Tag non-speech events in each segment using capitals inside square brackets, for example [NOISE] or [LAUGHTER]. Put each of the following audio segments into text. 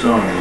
stone.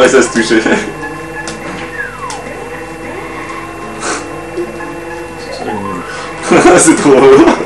Ouais, ça se touchait. C'est [LAUGHS] trop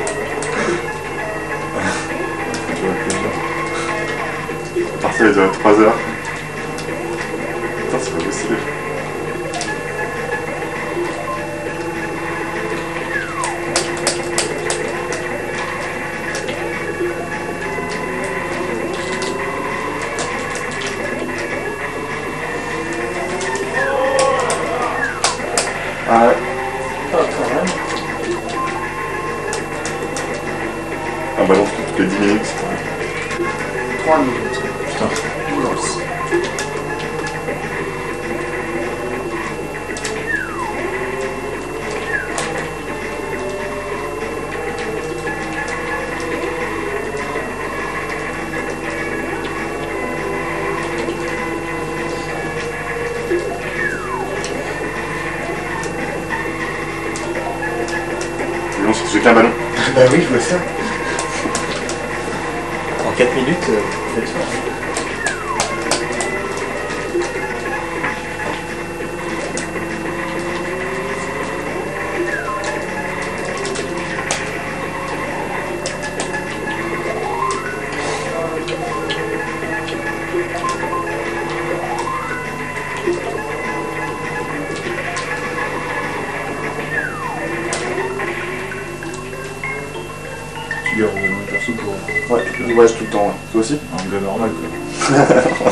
Ouais, tout le temps, ouais. Toi aussi Angle normal, quoi. [LAUGHS]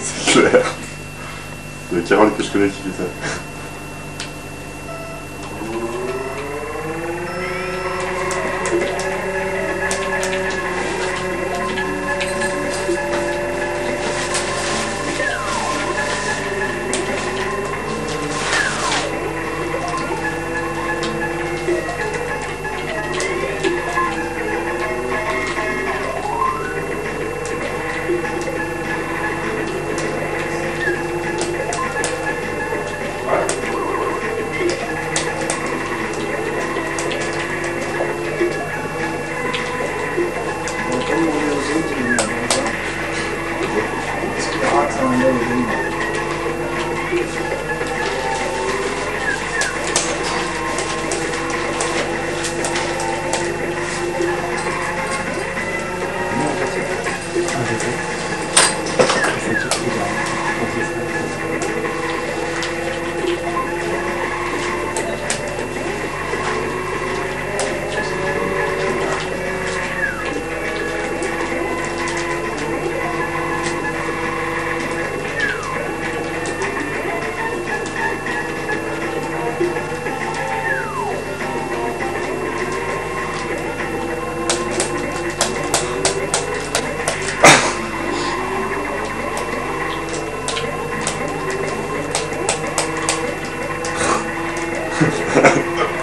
C'est clair. Il y a Carole que je connais qui fait ça.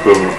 そ [LAUGHS] う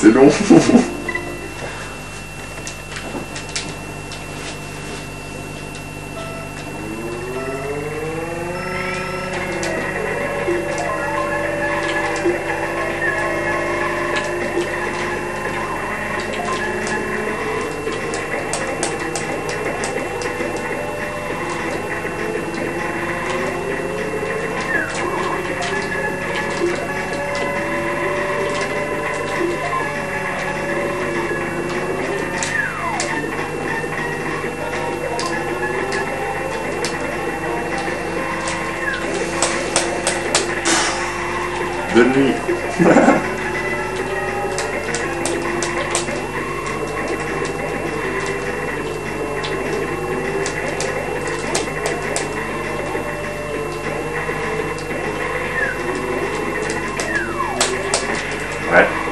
C'est long. [LAUGHS] right?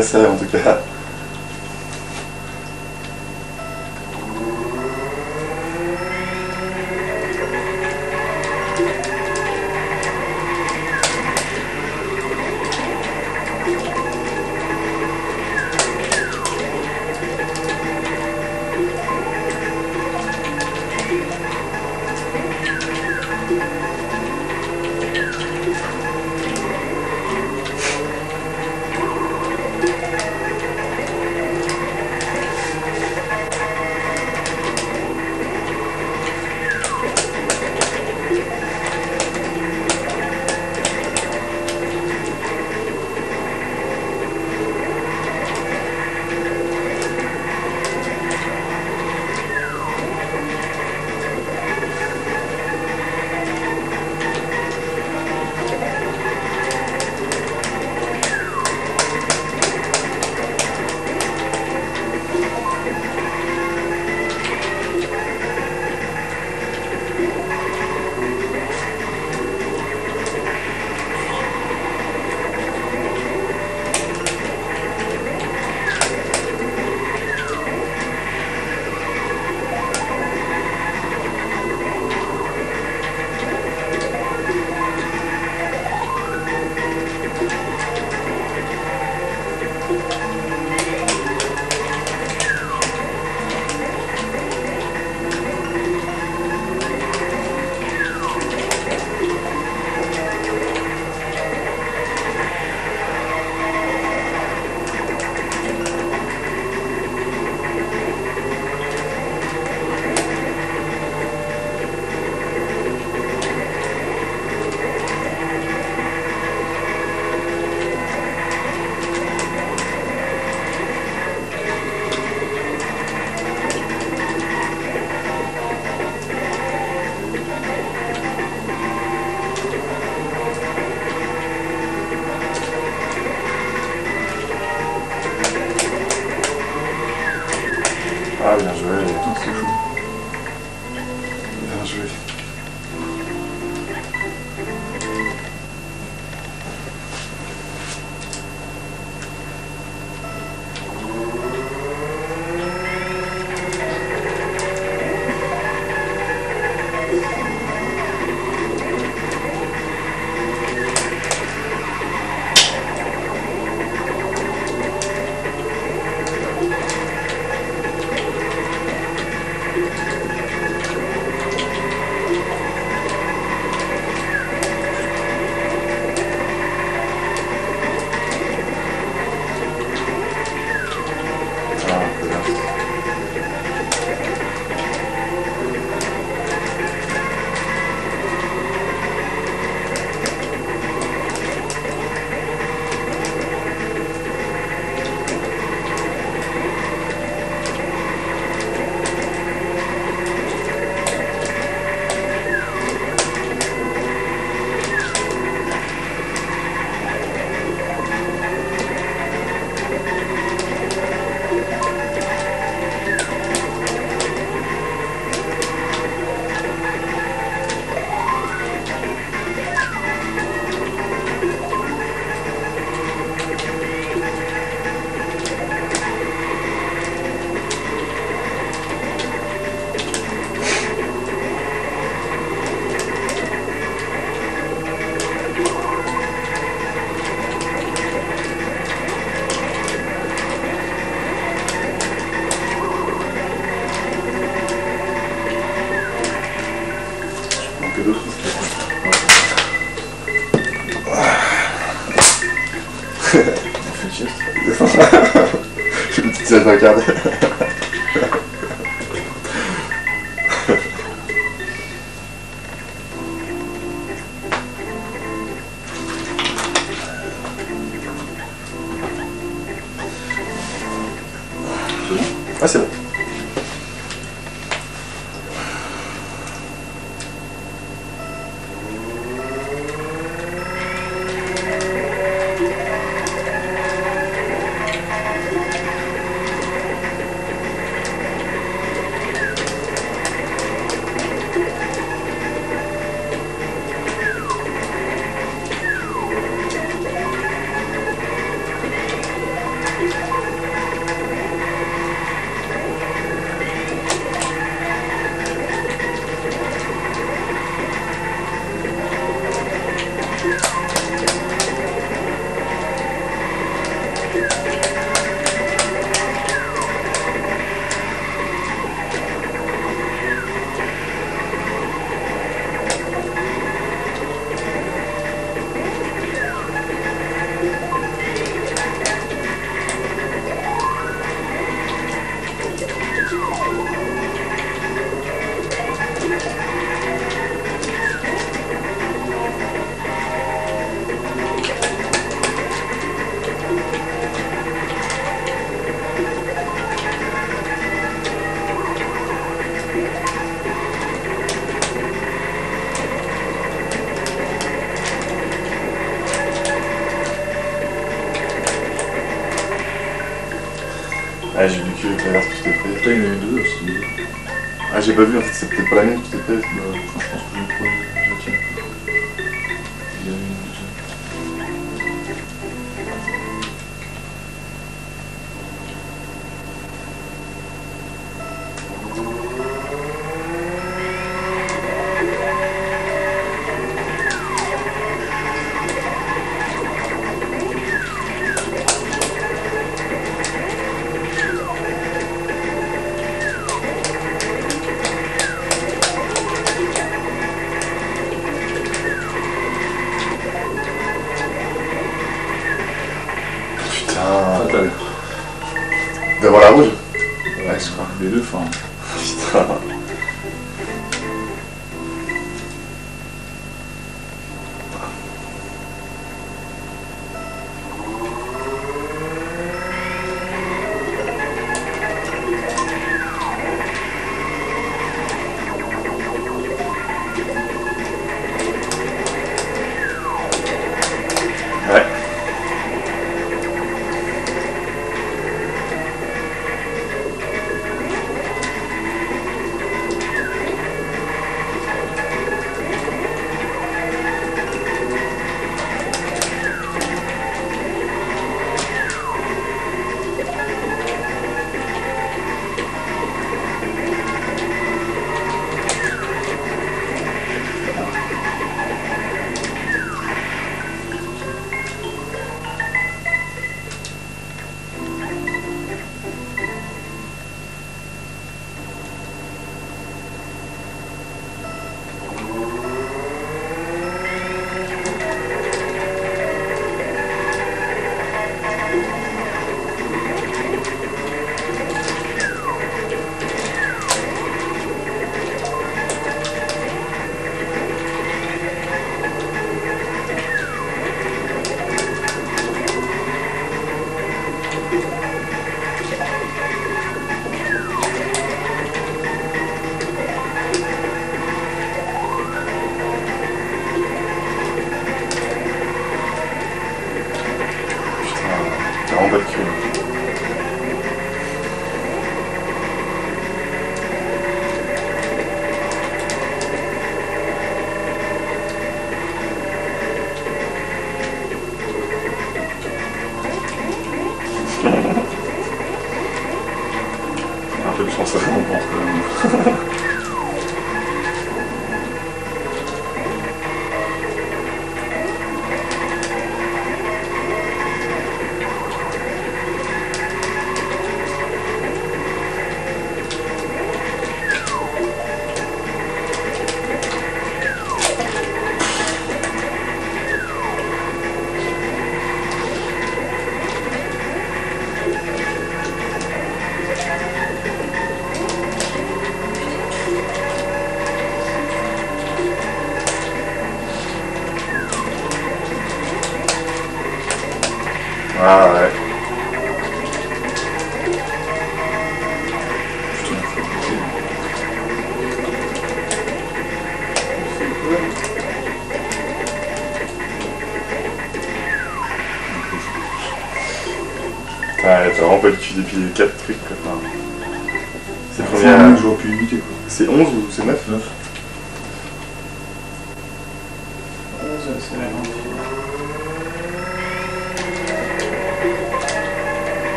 Ça en tout cas. Música